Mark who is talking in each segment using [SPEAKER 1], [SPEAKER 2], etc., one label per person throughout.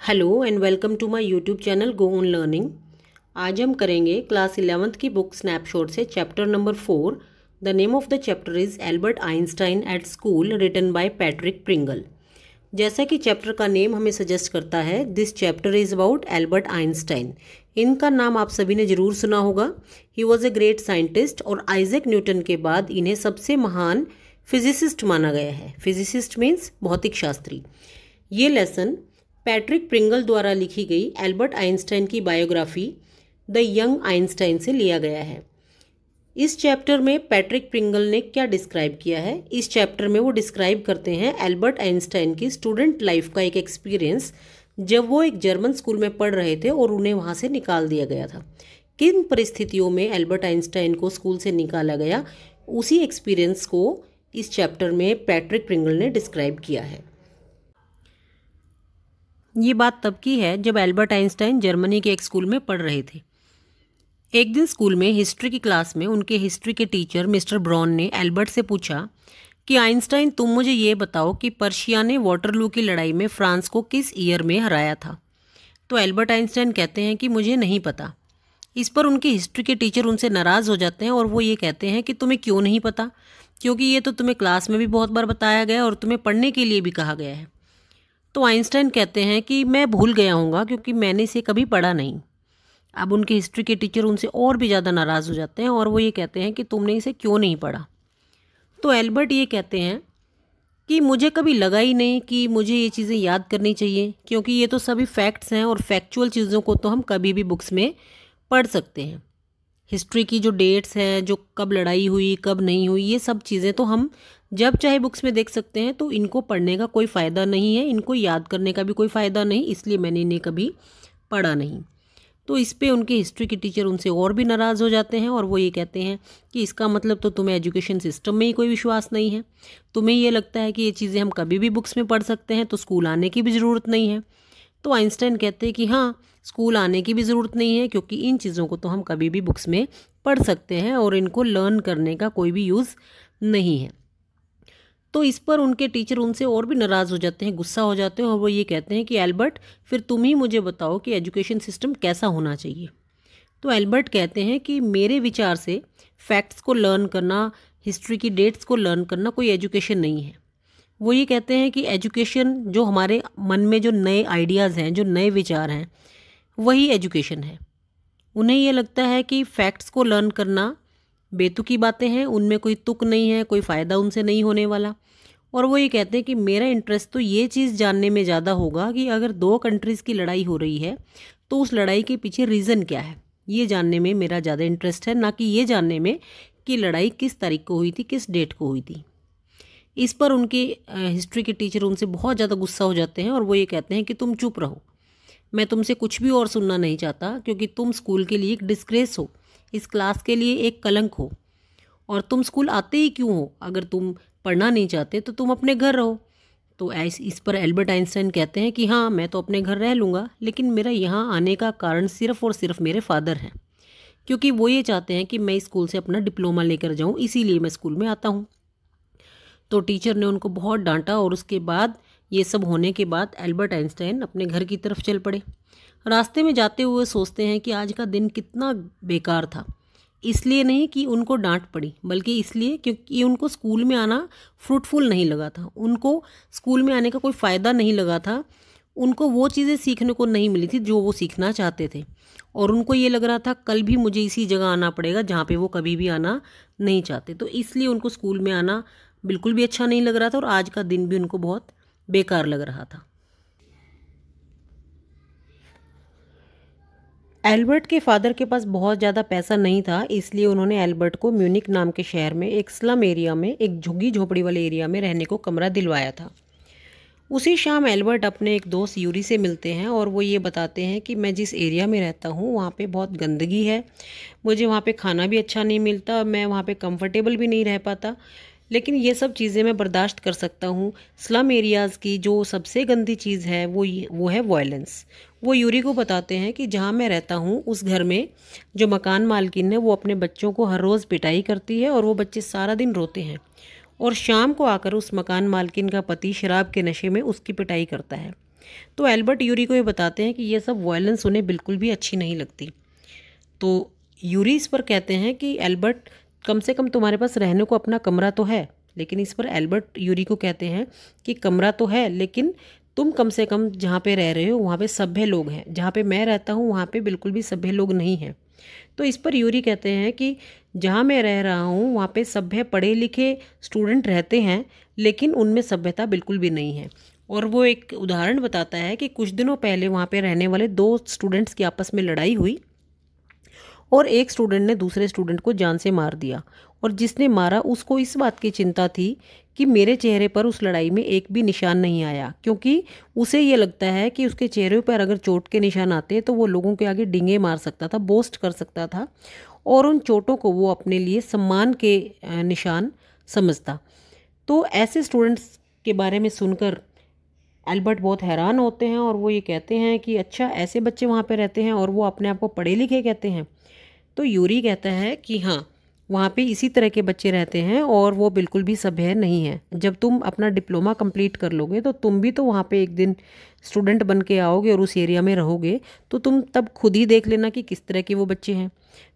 [SPEAKER 1] Hello and welcome to my YouTube channel go on learning आज हम करेंगे class eleventh की बुक स्नैपशॉट से chapter number four the name of the chapter is Albert Einstein at school written by Patrick Pringle जैसा कि chapter का name हमें suggest करता है this chapter is about Albert Einstein इनका नाम आप सभी ने ज़रूर सुना होगा। He was a great scientist और आइजैक न्यूटन के बाद इन्हें सबसे महान फिजिसिस्ट माना गया है। फिजिसिस्ट मीन्स भौतिक शास्त्री। ये लेसन पैट्रिक प्रिंगल द्वारा लिखी गई एल्बर्ट आइंस्टाइन की बायोग्राफी द यंग आइंस्टाइन से लिया गया है। इस चैप्टर में पैट्रिक प्रिंगल ने क्या डिस्क्राइब किया है? इस चैप्टर में वो डिस्क्राइब करते हैं एल्बर्ट आइंस्टाइन की स्टूडेंट लाइफ का एक एक्सपीरियंस जब वो एक जर्मन स्कूल में पढ़ रहे थे और उन्हें वहाँ से निकाल दिया गया था। किन परिस्थितियों में एल्बर्ट आइंस्टाइन को स्कूल से निकाला गया? उसी एक्सपीरियंस को इस चैप्टर में पैट्रिक प्रिंगल ने डिस्क्राइब किया है। ये बात तब की है जब एल्बर्ट आइंस्टाइन जर्मनी के एक स्कूल में पढ़ रहे थे। एक दिन स्कूल में हिस्ट्री की क्लास में उनके हिस्ट्री के टीचर मिस्टर ब्रॉन ने एल्बर्ट से पूछा कि, आइंस्टाइन, तुम मुझे ये बताओ कि पर्शिया ने वाटरलू की लड़ाई में फ्रांस को किस ईयर में हराया था? तो एल्बर्ट आइंस्टाइन कहते हैं कि, मुझे नहीं पता। इस पर उनके हिस्ट्री के टीचर उनसे नाराज़ हो जाते हैं और वो ये कहते हैं कि, तुम्हें क्यों नहीं पता? क्योंकि ये तो तुम्हें क्लास में भी बहुत बार बताया गया और तुम्हें पढ़ने के लिए भी कहा गया है। तो आइंस्टाइन कहते हैं कि मैं भूल गया हूँ क्योंकि मैंने इसे कभी पढ़ा नहीं। अब उनके हिस्ट्री के टीचर उनसे और भी ज़्यादा नाराज़ हो जाते हैं और वो ये कहते हैं कि तुमने इसे क्यों नहीं पढ़ा? तो एल्बर्ट ये कहते हैं कि मुझे कभी लगा ही नहीं कि मुझे ये चीज़ें याद करनी चाहिए, क्योंकि ये तो सभी फैक्ट्स हैं और फैक्चुअल चीज़ों को तो हम कभी भी बुक्स में पढ़ सकते हैं। हिस्ट्री की जो डेट्स हैं, जो कब लड़ाई हुई, कब नहीं हुई, ये सब चीज़ें तो हम जब चाहे बुक्स में देख सकते हैं तो इनको पढ़ने का कोई फ़ायदा नहीं है, इनको याद करने का भी कोई फ़ायदा नहीं, इसलिए मैंने इन्हें कभी पढ़ा नहीं। तो इस पर उनके हिस्ट्री के टीचर उनसे और भी नाराज़ हो जाते हैं और वो ये कहते हैं कि इसका मतलब तो तुम्हें एजुकेशन सिस्टम में ही कोई विश्वास नहीं है। तुम्हें ये लगता है कि ये चीज़ें हम कभी भी बुक्स में पढ़ सकते हैं तो स्कूल आने की भी ज़रूरत नहीं है। तो आइंस्टाइन कहते हैं कि हाँ स्कूल आने की भी ज़रूरत नहीं है, क्योंकि इन चीज़ों को तो हम कभी भी बुक्स में पढ़ सकते हैं और इनको लर्न करने का कोई भी यूज़ नहीं है। तो इस पर उनके टीचर उनसे और भी नाराज़ हो जाते हैं, गुस्सा हो जाते हैं और वो ये कहते हैं कि, एल्बर्ट, फिर तुम ही मुझे बताओ कि एजुकेशन सिस्टम कैसा होना चाहिए। तो एल्बर्ट कहते हैं कि मेरे विचार से फैक्ट्स को लर्न करना, हिस्ट्री की डेट्स को लर्न करना कोई एजुकेशन नहीं है। वो ये कहते हैं कि एजुकेशन जो हमारे मन में जो नए आइडियाज़ हैं, जो नए विचार हैं, वही एजुकेशन है। उन्हें ये लगता है कि फैक्ट्स को लर्न करना बेतुकी बातें हैं, उनमें कोई तुक नहीं है, कोई फ़ायदा उनसे नहीं होने वाला। और वो ये कहते हैं कि मेरा इंटरेस्ट तो ये चीज़ जानने में ज़्यादा होगा कि अगर दो कंट्रीज़ की लड़ाई हो रही है तो उस लड़ाई के पीछे रीज़न क्या है? ये जानने में मेरा ज़्यादा इंटरेस्ट है, ना कि ये जानने में कि लड़ाई किस तारीख को हुई थी, किस डेट को हुई थी। इस पर उनके हिस्ट्री के टीचर उनसे बहुत ज़्यादा गुस्सा हो जाते हैं और वो ये कहते हैं कि तुम चुप रहो। मैं तुमसे कुछ भी और सुनना नहीं चाहता, क्योंकि तुम स्कूल के लिए एक डिस्ग्रेस हो। इस क्लास के लिए एक कलंक हो। और तुम स्कूल आते ही क्यों हो? अगर तुम पढ़ना नहीं चाहते तो तुम अपने घर रहो। तो ऐस, इस पर एल्बर्ट आइंस्टाइन कहते हैं कि हाँ मैं तो अपने घर रह लूँगा, लेकिन मेरा यहाँ आने का कारण सिर्फ़ और सिर्फ़ मेरे फादर हैं। क्योंकि वो ये चाहते हैं कि मैं स्कूल से अपना डिप्लोमा लेकर जाऊँ, इसीलिए मैं स्कूल में आता हूँ। तो टीचर ने उनको बहुत डांटा और उसके बाद ये सब होने के बाद एल्बर्ट आइंस्टाइन अपने घर की तरफ़ चल पड़े। रास्ते में जाते हुए सोचते हैं कि आज का दिन कितना बेकार था। इसलिए नहीं कि उनको डांट पड़ी, बल्कि इसलिए क्योंकि उनको स्कूल में आना फ्रूटफुल नहीं लगा था। उनको स्कूल में आने का कोई फ़ायदा नहीं लगा था। उनको वो चीज़ें सीखने को नहीं मिली थी जो वो सीखना चाहते थे। और उनको ये लग रहा था, कल भी मुझे इसी जगह आना पड़ेगा जहाँ पे वो कभी भी आना नहीं चाहते। तो इसलिए उनको स्कूल में आना बिल्कुल भी अच्छा नहीं लग रहा था और आज का दिन भी उनको बहुत बेकार लग रहा था। एल्बर्ट के फादर के पास बहुत ज़्यादा पैसा नहीं था, इसलिए उन्होंने एल्बर्ट को म्यूनिक नाम के शहर में, एक स्लम एरिया में, एक झुग्गी झोपड़ी वाले एरिया में रहने को कमरा दिलवाया था। उसी शाम एल्बर्ट अपने एक दोस्त यूरी से मिलते हैं और वो ये बताते हैं कि मैं जिस एरिया में रहता हूँ, वहाँ पे बहुत गंदगी है, मुझे वहाँ पे खाना भी अच्छा नहीं मिलता, मैं वहाँ पे कंफर्टेबल भी नहीं रह पाता। लेकिन ये सब चीज़ें मैं बर्दाश्त कर सकता हूँ। स्लम एरियाज़ की जो सबसे गंदी चीज़ है, वो वो है वायलेंस वो यूरी को बताते हैं कि जहाँ मैं रहता हूँ, उस घर में जो मकान मालकिन है, वो अपने बच्चों को हर रोज़ पिटाई करती है और वो बच्चे सारा दिन रोते हैं और शाम को आकर उस मकान मालकिन का पति शराब के नशे में उसकी पिटाई करता है। तो एल्बर्ट यूरी को ये बताते हैं कि ये सब वायलेंस उन्हें बिल्कुल भी अच्छी नहीं लगती। तो यूरी इस पर कहते हैं कि एल्बर्ट कम से कम तुम्हारे पास रहने को अपना कमरा तो है, लेकिन इस पर एल्बर्ट यूरी को कहते हैं कि कमरा तो है, लेकिन तुम कम से कम जहाँ पे रह रहे हो, वहाँ पे सभ्य लोग हैं। जहाँ पे मैं रहता हूँ, वहाँ पे बिल्कुल भी सभ्य लोग नहीं हैं। तो इस पर यूरी कहते हैं कि जहाँ मैं रह रहा हूँ, वहाँ पे सभ्य पढ़े लिखे स्टूडेंट रहते हैं, लेकिन उनमें सभ्यता बिल्कुल भी नहीं है। और वो एक उदाहरण बताता है कि कुछ दिनों पहले वहाँ पे रहने वाले दो स्टूडेंट्स की आपस में लड़ाई हुई। और एक स्टूडेंट ने दूसरे स्टूडेंट को जान से मार दिया। और जिसने मारा, उसको इस बात की चिंता थी कि मेरे चेहरे पर उस लड़ाई में एक भी निशान नहीं आया। क्योंकि उसे ये लगता है कि उसके चेहरे पर अगर चोट के निशान आते तो वो लोगों के आगे डिंगे मार सकता था बोस्ट कर सकता था और उन चोटों को वो अपने लिए सम्मान के निशान समझता। तो ऐसे स्टूडेंट्स के बारे में सुनकर एल्बर्ट बहुत हैरान होते हैं और वो ये कहते हैं कि अच्छा ऐसे बच्चे वहाँ पे रहते हैं और वो अपने आप को पढ़े लिखे कहते हैं। तो यूरी कहता है कि हाँ वहाँ पे इसी तरह के बच्चे रहते हैं और वो बिल्कुल भी सभ्य नहीं है। जब तुम अपना डिप्लोमा कंप्लीट कर लोगे तो तुम भी तो वहाँ पे एक दिन स्टूडेंट बन के आओगे और उस एरिया में रहोगे तो तुम तब खुद ही देख लेना कि किस तरह के वो बच्चे हैं।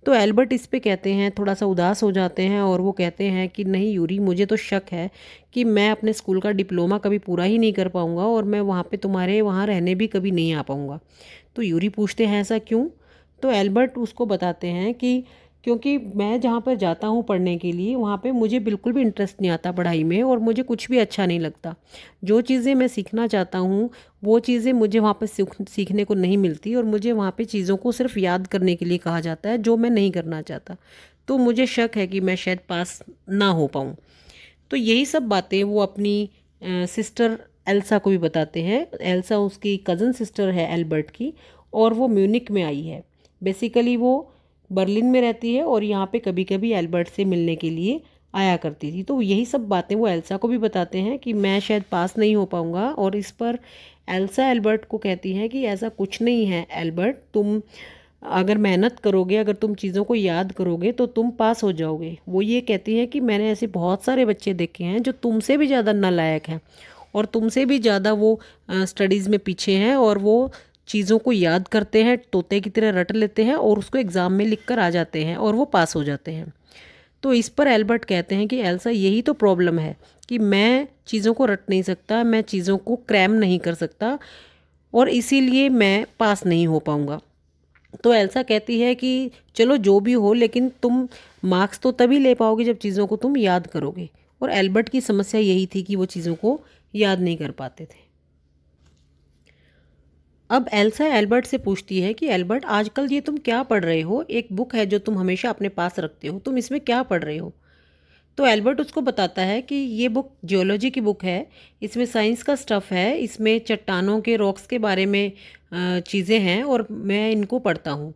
[SPEAKER 1] तो एल्बर्ट इस पे कहते हैं, थोड़ा सा उदास हो जाते हैं और वो कहते हैं कि नहीं यूरी, मुझे तो शक है कि मैं अपने स्कूल का डिप्लोमा कभी पूरा ही नहीं कर पाऊँगा और मैं वहाँ पर तुम्हारे वहाँ रहने भी कभी नहीं आ पाऊँगा। तो यूरी पूछते हैं, ऐसा क्यों? तो एल्बर्ट उसको बताते हैं कि क्योंकि मैं जहाँ पर जाता हूँ पढ़ने के लिए, वहाँ पे मुझे बिल्कुल भी इंटरेस्ट नहीं आता पढ़ाई में और मुझे कुछ भी अच्छा नहीं लगता। जो चीज़ें मैं सीखना चाहता हूँ, वो चीज़ें मुझे वहाँ पर सीखने को नहीं मिलती और मुझे वहाँ पे चीज़ों को सिर्फ़ याद करने के लिए कहा जाता है, जो मैं नहीं करना चाहता। तो मुझे शक है कि मैं शायद पास ना हो पाऊँ। तो यही सब बातें वो अपनी सिस्टर एल्सा को भी बताते हैं। एल्सा उसकी कज़न सिस्टर है एल्बर्ट की और वो म्यूनिक में आई है। बेसिकली वो बर्लिन में रहती है और यहाँ पे कभी कभी एल्बर्ट से मिलने के लिए आया करती थी। तो यही सब बातें वो एल्सा को भी बताते हैं कि मैं शायद पास नहीं हो पाऊँगा और इस पर एल्सा एल्बर्ट को कहती है कि ऐसा कुछ नहीं है एल्बर्ट तुम अगर मेहनत करोगे, अगर तुम चीज़ों को याद करोगे तो तुम पास हो जाओगे। वो ये कहती है कि मैंने ऐसे बहुत सारे बच्चे देखे हैं जो तुमसे भी ज़्यादा नालायक हैं और तुमसे भी ज़्यादा वो स्टडीज़ में पीछे हैं और वो चीज़ों को याद करते हैं, तोते की तरह रट लेते हैं और उसको एग्ज़ाम में लिख कर आ जाते हैं और वो पास हो जाते हैं। तो इस पर एल्बर्ट कहते हैं कि एल्सा, यही तो प्रॉब्लम है कि मैं चीज़ों को रट नहीं सकता, मैं चीज़ों को क्रैम नहीं कर सकता और इसीलिए मैं पास नहीं हो पाऊँगा। तो एल्सा कहती है कि चलो जो भी हो, लेकिन तुम मार्क्स तो तभी ले पाओगे जब चीज़ों को तुम याद करोगे। और एल्बर्ट की समस्या यही थी कि वो चीज़ों को याद नहीं कर पाते थे। अब एल्सा एल्बर्ट से पूछती है कि, एल्बर्ट, आजकल ये तुम क्या पढ़ रहे हो? एक बुक है जो तुम हमेशा अपने पास रखते हो। तुम इसमें क्या पढ़ रहे हो? तो एल्बर्ट उसको बताता है कि, ये बुक जियोलॉजी की बुक है। इसमें साइंस का स्टफ़ है। इसमें चट्टानों के रॉक्स के बारे में चीज़ें हैं और मैं इनको पढ़ता हूँ।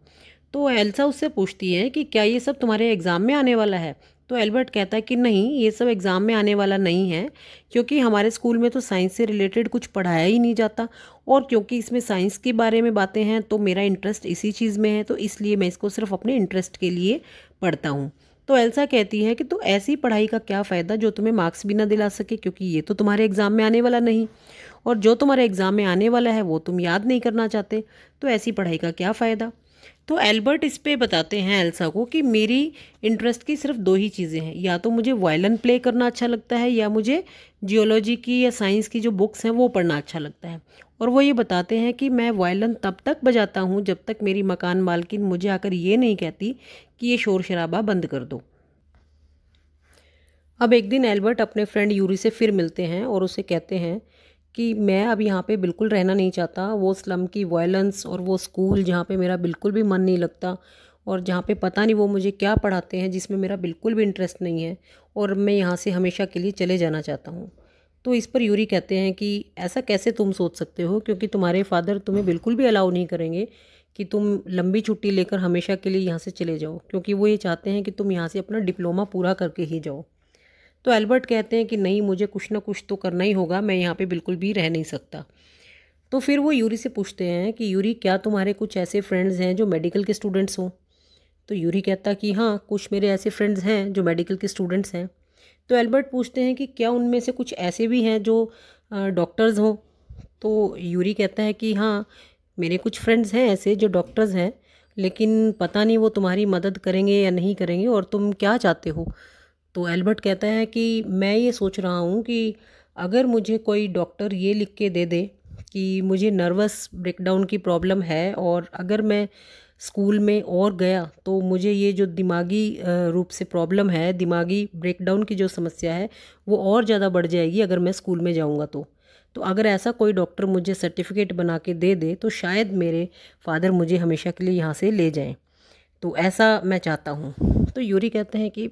[SPEAKER 1] तो एल्सा उससे पूछती है कि, क्या ये सब तुम्हारे एग्ज़ाम में आने वाला है? तो एल्बर्ट कहता है कि नहीं, ये सब एग्ज़ाम में आने वाला नहीं है, क्योंकि हमारे स्कूल में तो साइंस से रिलेटेड कुछ पढ़ाया ही नहीं जाता। और क्योंकि इसमें साइंस के बारे में बातें हैं तो मेरा इंटरेस्ट इसी चीज़ में है तो इसलिए मैं इसको सिर्फ़ अपने इंटरेस्ट के लिए पढ़ता हूँ। तो एल्सा कहती है कि तो ऐसी पढ़ाई का क्या फ़ायदा जो तुम्हें मार्क्स भी ना दिला सके, क्योंकि ये तो तुम्हारे एग्ज़ाम में आने वाला नहीं। और जो तुम्हारे एग्ज़ाम में आने वाला है, वो तुम याद नहीं करना चाहते तो ऐसी पढ़ाई का क्या फ़ायदा? तो एल्बर्ट इस पर बताते हैं एल्सा को कि मेरी इंटरेस्ट की सिर्फ़ दो ही चीज़ें हैं। या तो मुझे वायलन प्ले करना अच्छा लगता है, या मुझे जियोलॉजी की या साइंस की जो बुक्स हैं वो पढ़ना अच्छा लगता है। और वो ये बताते हैं कि मैं वायलन तब तक बजाता हूँ जब तक मेरी मकान मालकिन मुझे आकर ये नहीं कहती कि ये शोर शराबा बंद कर दो। अब एक दिन एल्बर्ट अपने फ्रेंड यूरी से फिर मिलते हैं और उसे कहते हैं कि मैं अब यहाँ पे बिल्कुल रहना नहीं चाहता। वो स्लम की वायलेंस और वो स्कूल जहाँ पे मेरा बिल्कुल भी मन नहीं लगता और जहाँ पे पता नहीं वो मुझे क्या पढ़ाते हैं जिसमें मेरा बिल्कुल भी इंटरेस्ट नहीं है और मैं यहाँ से हमेशा के लिए चले जाना चाहता हूँ। तो इस पर यूरी कहते हैं कि ऐसा कैसे तुम सोच सकते हो? क्योंकि तुम्हारे फादर तुम्हें बिल्कुल भी अलाउ नहीं करेंगे कि तुम लंबी छुट्टी लेकर हमेशा के लिए यहाँ से चले जाओ। क्योंकि वो ये चाहते हैं कि तुम यहाँ से अपना डिप्लोमा पूरा करके ही जाओ। तो एल्बर्ट कहते हैं कि नहीं, मुझे कुछ ना कुछ तो करना ही होगा, मैं यहाँ पे बिल्कुल भी रह नहीं सकता। तो फिर वो यूरी से पूछते हैं कि यूरी, क्या तुम्हारे कुछ ऐसे फ्रेंड्स हैं जो मेडिकल के स्टूडेंट्स हों? तो यूरी कहता कि हाँ कुछ मेरे ऐसे फ्रेंड्स हैं जो मेडिकल के स्टूडेंट्स हैं। तो एल्बर्ट पूछते हैं कि क्या उनमें से कुछ ऐसे भी हैं जो डॉक्टर्स हों? तो यूरी कहता है कि हाँ मेरे कुछ फ्रेंड्स हैं ऐसे जो डॉक्टर्स हैं, लेकिन पता नहीं वो तुम्हारी मदद करेंगे या नहीं करेंगे, और तुम क्या चाहते हो? तो एल्बर्ट कहता है कि मैं ये सोच रहा हूँ कि अगर मुझे कोई डॉक्टर ये लिख के दे दे कि मुझे नर्वस ब्रेकडाउन की प्रॉब्लम है और अगर मैं स्कूल में और गया तो मुझे ये जो दिमागी रूप से प्रॉब्लम है, दिमागी ब्रेकडाउन की जो समस्या है, वो और ज़्यादा बढ़ जाएगी अगर मैं स्कूल में जाऊँगा तो। तो अगर ऐसा कोई डॉक्टर मुझे सर्टिफिकेट बना के दे दे तो शायद मेरे फादर मुझे हमेशा के लिए यहाँ से ले जाएँ। तो ऐसा मैं चाहता हूँ। तो यूरी कहते हैं कि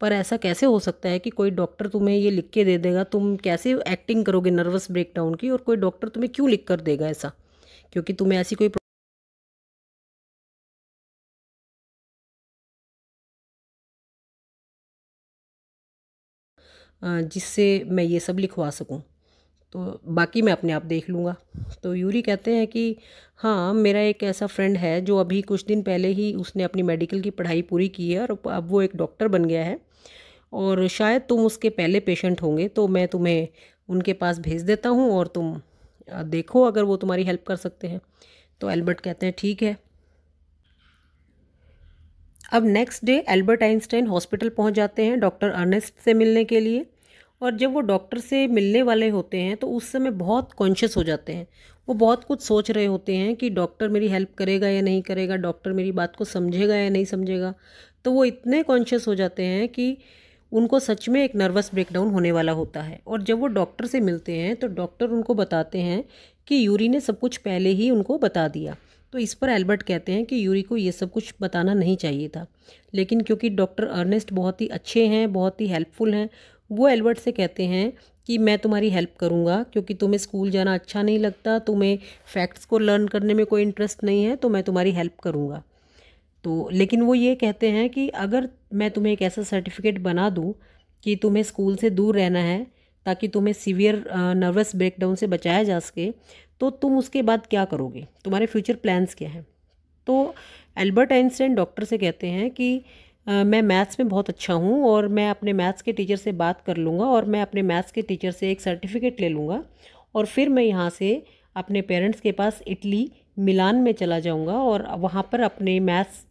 [SPEAKER 1] पर ऐसा कैसे हो सकता है कि कोई डॉक्टर तुम्हें ये लिख के दे देगा? तुम कैसे एक्टिंग करोगे नर्वस ब्रेकडाउन की? और कोई डॉक्टर तुम्हें क्यों लिख कर देगा ऐसा? क्योंकि तुम्हें ऐसी कोई जिससे मैं ये सब लिखवा सकूँ। तो बाकी मैं अपने आप देख लूँगा। तो यूरी कहते हैं कि हाँ मेरा एक ऐसा फ्रेंड है जो अभी कुछ दिन पहले ही उसने अपनी मेडिकल की पढ़ाई पूरी की है और अब वो एक डॉक्टर बन गया है। और शायद तुम उसके पहले पेशेंट होंगे तो मैं तुम्हें उनके पास भेज देता हूँ और तुम देखो अगर वो तुम्हारी हेल्प कर सकते हैं। तो एल्बर्ट कहते हैं, ठीक है। अब next day Albert Einstein hospital पहुँच जाते हैं डॉक्टर अर्नेस्ट से मिलने के लिए। और जब वो डॉक्टर से मिलने वाले होते हैं तो उस समय बहुत कॉन्शियस हो जाते हैं। वो बहुत कुछ सोच रहे होते हैं कि डॉक्टर मेरी हेल्प करेगा या नहीं करेगा डॉक्टर मेरी बात को समझेगा या नहीं समझेगा। तो वो इतने कॉन्शियस हो जाते हैं कि उनको सच में एक नर्वस ब्रेकडाउन होने वाला होता है। और जब वो डॉक्टर से मिलते हैं तो डॉक्टर उनको बताते हैं कि यूरी ने सब कुछ पहले ही उनको बता दिया। तो इस पर एल्बर्ट कहते हैं कि यूरी को ये सब कुछ बताना नहीं चाहिए था। लेकिन क्योंकि डॉक्टर अर्नेस्ट बहुत ही अच्छे हैं, बहुत ही हेल्पफुल हैं, वो एल्बर्ट से कहते हैं कि मैं तुम्हारी हेल्प करूँगा, क्योंकि तुम्हें स्कूल जाना अच्छा नहीं लगता, तुम्हें फैक्ट्स को लर्न करने में कोई इंटरेस्ट नहीं है तो मैं तुम्हारी हेल्प करूँगा। तो लेकिन वो ये कहते हैं कि अगर मैं तुम्हें एक ऐसा सर्टिफिकेट बना दूँ कि तुम्हें स्कूल से दूर रहना है ताकि तुम्हें सीवियर नर्वस ब्रेकडाउन से बचाया जा सके तो तुम उसके बाद क्या करोगे? तुम्हारे फ्यूचर प्लान्स क्या हैं? तो एल्बर्ट आइंस्टाइन डॉक्टर से कहते हैं कि आ, मैं मैथ्स में बहुत अच्छा हूँ और मैं अपने मैथ्स के टीचर से बात कर लूँगा और मैं अपने मैथ्स के टीचर से एक सर्टिफिकेट ले लूँगा और फिर मैं यहाँ से अपने पेरेंट्स के पास इटली मिलान में चला जाऊँगा और वहाँ पर अपने मैथ्स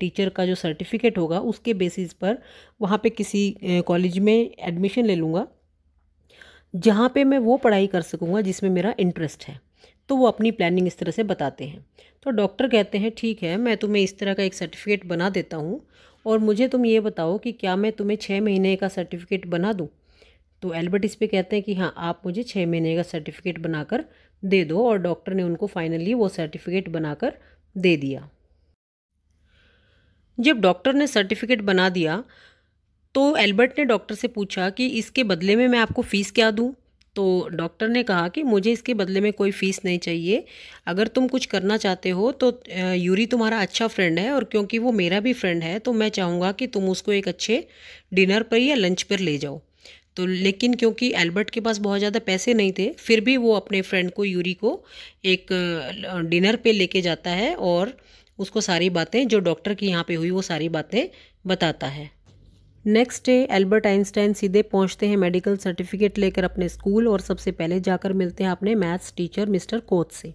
[SPEAKER 1] टीचर का जो सर्टिफिकेट होगा, उसके बेसिस पर वहाँ पे किसी कॉलेज में एडमिशन ले लूँगा, जहाँ पे मैं वो पढ़ाई कर सकूँगा जिसमें मेरा इंटरेस्ट है। तो वो अपनी प्लानिंग इस तरह से बताते हैं। तो डॉक्टर कहते हैं, ठीक है, मैं तुम्हें इस तरह का एक सर्टिफिकेट बना देता हूँ और मुझे तुम ये बताओ कि क्या मैं तुम्हें छः महीने का सर्टिफिकेट बना दूँ? तो एल्बर्ट इस पर कहते हैं कि हाँ आप मुझे छः महीने का सर्टिफिकेट बनाकर दे दो और डॉक्टर ने उनको फाइनली वो सर्टिफिकेट बनाकर दे दिया। जब डॉक्टर ने सर्टिफिकेट बना दिया तो एल्बर्ट ने डॉक्टर से पूछा कि इसके बदले में मैं आपको फ़ीस क्या दूँ? तो डॉक्टर ने कहा कि मुझे इसके बदले में कोई फ़ीस नहीं चाहिए। अगर तुम कुछ करना चाहते हो तो यूरी तुम्हारा अच्छा फ्रेंड है और क्योंकि वो मेरा भी फ्रेंड है तो मैं चाहूँगा कि तुम उसको एक अच्छे डिनर पर या लंच पर ले जाओ। तो लेकिन क्योंकि एल्बर्ट के पास बहुत ज़्यादा पैसे नहीं थे, फिर भी वो अपने फ्रेंड को यूरी को एक डिनर पे लेके जाता है और उसको सारी बातें, जो डॉक्टर की यहाँ पे हुई, वो सारी बातें बताता है। नेक्स्ट डे एल्बर्ट आइंस्टाइन सीधे पहुँचते हैं मेडिकल सर्टिफिकेट लेकर अपने स्कूल और सबसे पहले जाकर मिलते हैं अपने मैथ्स टीचर मिस्टर कोच से।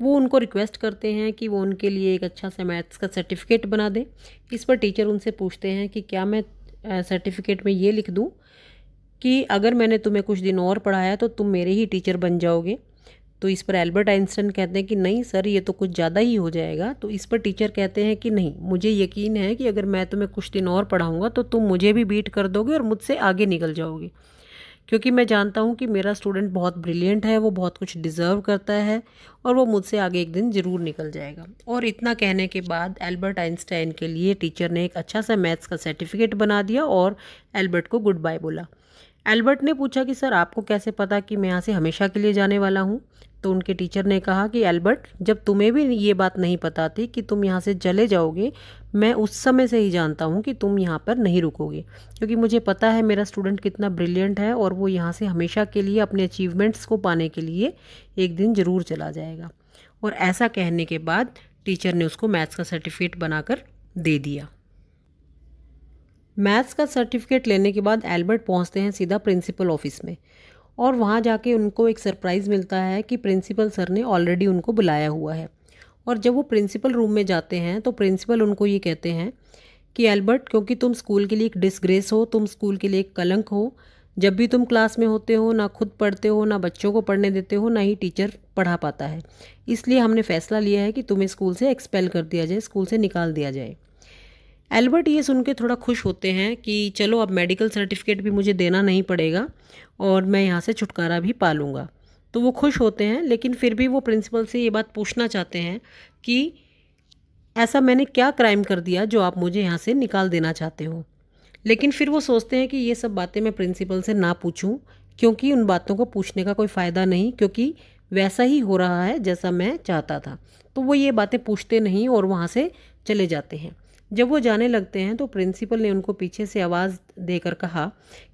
[SPEAKER 1] वो उनको रिक्वेस्ट करते हैं कि वो उनके लिए एक अच्छा सा मैथ्स का सर्टिफिकेट बना दें। इस पर टीचर उनसे पूछते हैं कि क्या मैं सर्टिफिकेट में ये लिख दूँ? कि अगर मैंने तुम्हें कुछ दिन और पढ़ाया तो तुम मेरे ही टीचर बन जाओगे। तो इस पर एल्बर्ट आइंस्टाइन कहते हैं कि नहीं, सर, ये तो कुछ ज़्यादा ही हो जाएगा। तो इस पर टीचर कहते हैं कि नहीं, मुझे यकीन है कि अगर मैं तुम्हें कुछ दिन और पढ़ाऊँगा तो तुम मुझे भी बीट कर दोगे और मुझसे आगे निकल जाओगे। क्योंकि मैं जानता हूँ कि मेरा स्टूडेंट बहुत ब्रिलियंट है, वो बहुत कुछ डिज़र्व करता है और वो मुझसे आगे एक दिन ज़रूर निकल जाएगा। और इतना कहने के बाद एल्बर्ट आइंस्टाइन के लिए टीचर ने एक अच्छा सा मैथ्स का सर्टिफिकेट बना दिया और एल्बर्ट को गुड बाय बोला। एल्बर्ट ने पूछा कि, सर, आपको कैसे पता कि मैं यहाँ से हमेशा के लिए जाने वाला हूँ? तो उनके टीचर ने कहा कि, एल्बर्ट, जब तुम्हें भी ये बात नहीं पता थी कि तुम यहाँ से चले जाओगे, मैं उस समय से ही जानता हूँ कि तुम यहाँ पर नहीं रुकोगे। क्योंकि मुझे पता है मेरा स्टूडेंट कितना ब्रिलियंट है और वो यहाँ से हमेशा के लिए अपने अचीवमेंट्स को पाने के लिए एक दिन ज़रूर चला जाएगा। और ऐसा कहने के बाद टीचर ने उसको मैथ्स का सर्टिफिकेट बनाकर दे दिया। मैथ्स का सर्टिफिकेट लेने के बाद एल्बर्ट पहुँचते हैं सीधा प्रिंसिपल ऑफ़िस में। और वहाँ जाके उनको एक सरप्राइज़ मिलता है कि प्रिंसिपल सर ने ऑलरेडी उनको बुलाया हुआ है। और जब वो प्रिंसिपल रूम में जाते हैं तो प्रिंसिपल उनको ये कहते हैं कि, एल्बर्ट, क्योंकि तुम स्कूल के लिए एक डिसग्रेस हो, तुम स्कूल के लिए एक कलंक हो, जब भी तुम क्लास में होते हो, ना खुद पढ़ते हो, ना बच्चों को पढ़ने देते हो, ना ही टीचर पढ़ा पाता है। इसलिए हमने फैसला लिया है कि तुम्हें स्कूल से एक्सपेल कर दिया जाए, स्कूल से निकाल दिया जाए। एल्बर्ट, ये सुन के थोड़ा खुश होते हैं कि चलो, अब मेडिकल सर्टिफिकेट भी मुझे देना नहीं पड़ेगा और मैं यहाँ से छुटकारा भी पा लूँगा। तो वो खुश होते हैं, लेकिन फिर भी वो प्रिंसिपल से ये बात पूछना चाहते हैं कि ऐसा मैंने क्या क्राइम कर दिया जो आप मुझे यहाँ से निकाल देना चाहते हो? लेकिन फिर वो सोचते हैं कि ये सब बातें मैं प्रिंसिपल से ना पूछूँ, क्योंकि उन बातों को पूछने का कोई फ़ायदा नहीं, क्योंकि वैसा ही हो रहा है जैसा मैं चाहता था। तो वो ये बातें पूछते नहीं और वहाँ से चले जाते हैं। जब वो जाने लगते हैं तो प्रिंसिपल ने उनको पीछे से आवाज़ देकर कहा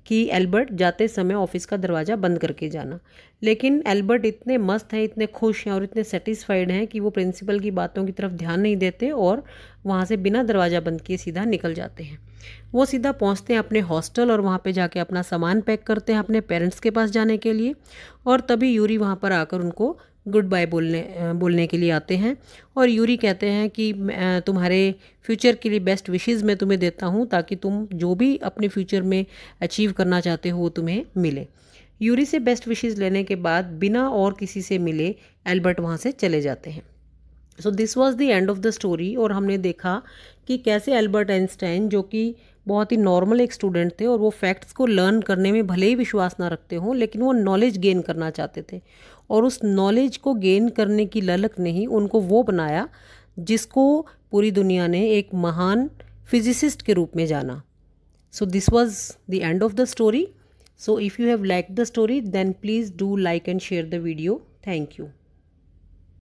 [SPEAKER 1] कि, एल्बर्ट, जाते समय ऑफ़िस का दरवाज़ा बंद करके जाना। लेकिन एल्बर्ट इतने मस्त हैं, इतने खुश हैं और इतने सेटिस्फाइड हैं कि वो प्रिंसिपल की बातों की तरफ़ ध्यान नहीं देते और वहाँ से बिना दरवाज़ा बंद किए सीधा निकल जाते हैं। वो सीधा पहुँचते हैं अपने हॉस्टल और वहाँ पर जाके अपना सामान पैक करते हैं अपने पेरेंट्स के पास जाने के लिए और तभी यूरी वहाँ पर आकर उनको गुड बाय बोलने बोलने के लिए आते हैं। और यूरी कहते हैं कि तुम्हारे फ्यूचर के लिए बेस्ट विशेज़ मैं तुम्हें देता हूँ ताकि तुम जो भी अपने फ्यूचर में अचीव करना चाहते हो वो तुम्हें मिले। यूरी से बेस्ट विशेज़ लेने के बाद बिना और किसी से मिले एल्बर्ट वहाँ से चले जाते हैं। So this was the end of the story और हमने देखा कि कैसे एल्बर्ट आइंस्टाइन, जो कि बहुत ही नॉर्मल एक स्टूडेंट थे और वो फैक्ट्स को लर्न करने में भले ही विश्वास ना रखते हों, लेकिन वो नॉलेज गेन करना चाहते थे। और उस नॉलेज को गेन करने की ललक ने ही उनको वो बनाया, जिसको पूरी दुनिया ने एक महान फिजिसिस्ट के रूप में जाना। So this was the end of the story so if you have like the story then please do like and share the video thank you